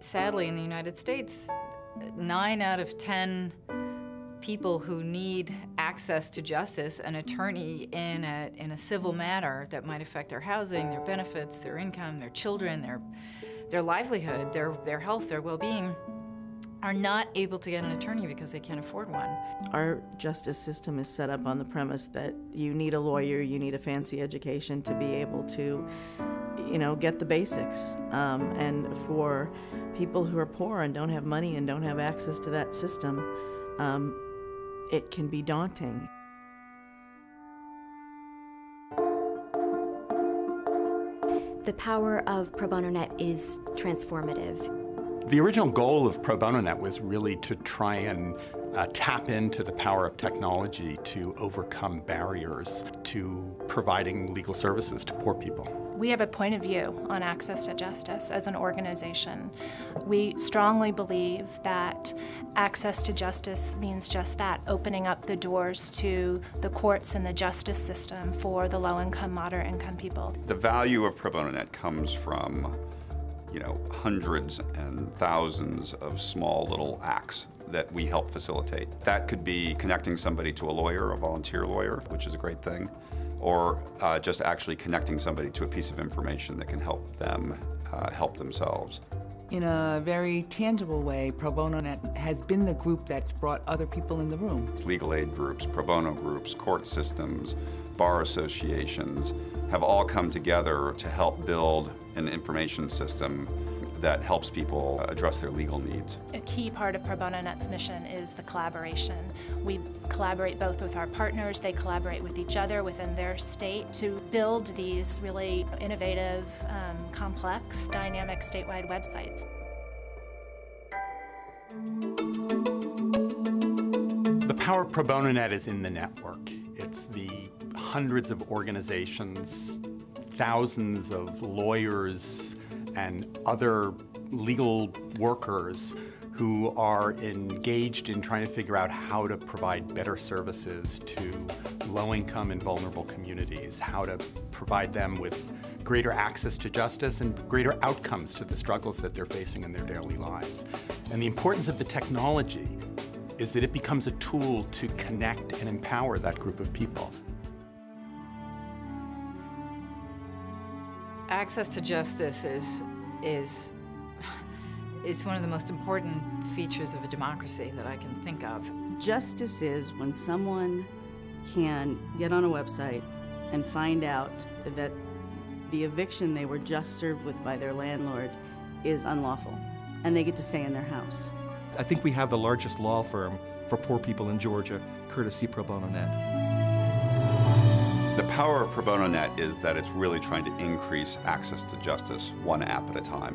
sadly, in the United States, nine out of 10 people who need access to justice, an attorney in a, in a civil matter that might affect their housing, their benefits, their income, their children, their, their livelihood, their, their health, their well-being, are not able to get an attorney because they can't afford one. Our justice system is set up on the premise that you need a lawyer, you need a fancy education to be able to, you know, get the basics. Um, and for people who are poor and don't have money and don't have access to that system, um, it can be daunting. The power of Pro Bono Net is transformative. The original goal of Pro Bono Net was really to try and uh, tap into the power of technology to overcome barriers to providing legal services to poor people. We have a point of view on access to justice as an organization. We strongly believe that access to justice means just that, opening up the doors to the courts and the justice system for the low-income, moderate-income people. The value of Pro Bono Net comes from you know, hundreds and thousands of small little acts that we help facilitate. That could be connecting somebody to a lawyer, a volunteer lawyer, which is a great thing, or uh, just actually connecting somebody to a piece of information that can help them uh, help themselves. In a very tangible way, Pro Bono Net has been the group that's brought other people in the room. Legal aid groups, pro bono groups, court systems, bar associations have all come together to help build an information system that helps people address their legal needs. A key part of Pro Bono Net's mission is the collaboration. We collaborate both with our partners, they collaborate with each other within their state to build these really innovative, um, complex, dynamic statewide websites. The power of Pro Bono Net is in the network. It's the hundreds of organizations, thousands of lawyers, and other legal workers who are engaged in trying to figure out how to provide better services to low-income and vulnerable communities, how to provide them with greater access to justice and greater outcomes to the struggles that they're facing in their daily lives. And the importance of the technology is that it becomes a tool to connect and empower that group of people. Access to justice is, is, is one of the most important features of a democracy that I can think of. Justice is when someone can get on a website and find out that the eviction they were just served with by their landlord is unlawful, and they get to stay in their house. I think we have the largest law firm for poor people in Georgia, courtesy Pro Bono Net. The power of Pro Bono Net is that it's really trying to increase access to justice one app at a time.